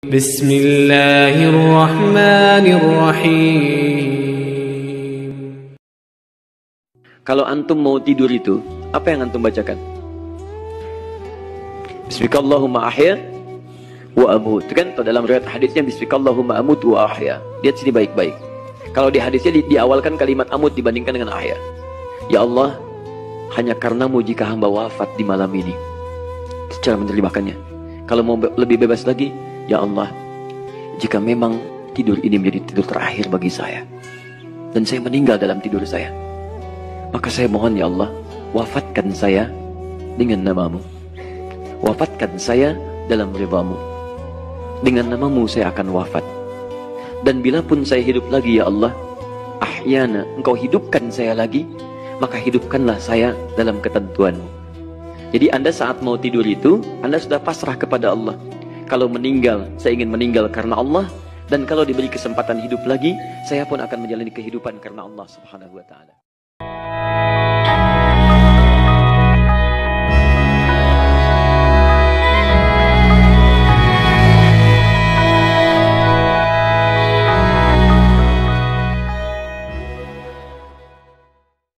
بسم الله الرحمن الرحيم Kalau antum mau tidur itu, apa yang antum bacakan? Bismillahumma ahya wa amut. Itu kan atau dalam riwayat hadisnya Bismillahumma amut wa ahya. Lihat sini baik-baik. Kalau di hadisnya di, diawalkan kalimat amut dibandingkan dengan ahya. Ya Allah, hanya karenamu jika hamba wafat di malam ini. Secara menerjemahkannya. Kalau mau be- lebih bebas lagi, Ya Allah, jika memang tidur ini menjadi tidur terakhir bagi saya. Dan saya meninggal dalam tidur saya. Maka saya mohon ya Allah, wafatkan saya dengan namamu. Wafatkan saya dalam ribamu. Dengan namamu saya akan wafat. Dan bila pun saya hidup lagi ya Allah, ahyana, engkau hidupkan saya lagi, maka hidupkanlah saya dalam ketentuanmu. Jadi anda saat mau tidur itu, anda sudah pasrah kepada Allah. Kalau meninggal, saya ingin meninggal karena Allah. Dan kalau diberi kesempatan hidup lagi, saya pun akan menjalani kehidupan karena Allah subhanahu wa ta'ala.